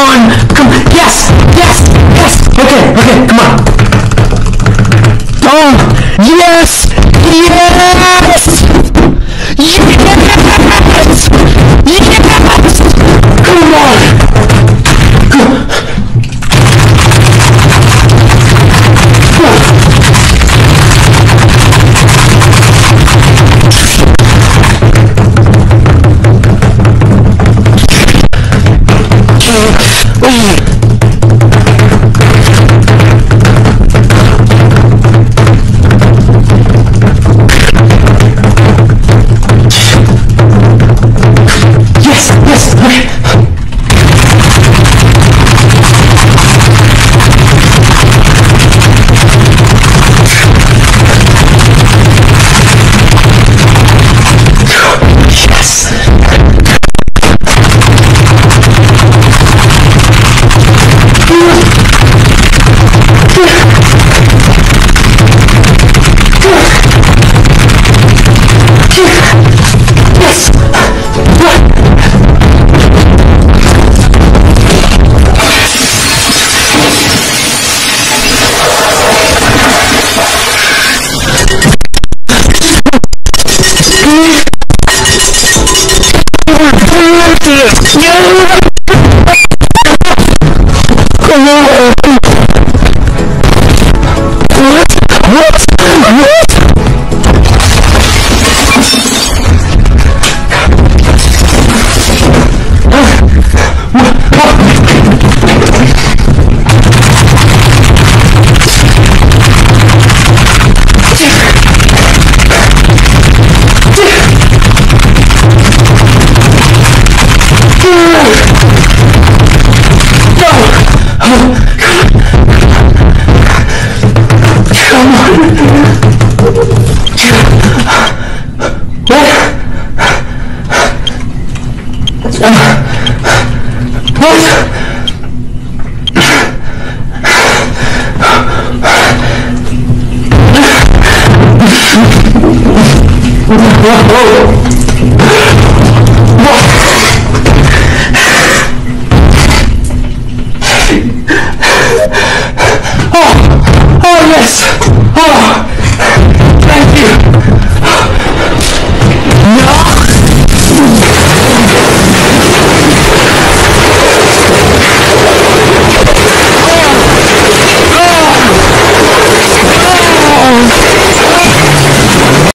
on. Come, yes, yes, yes. Okay, okay, come on. Yes! conmigo. Oh, oh yes!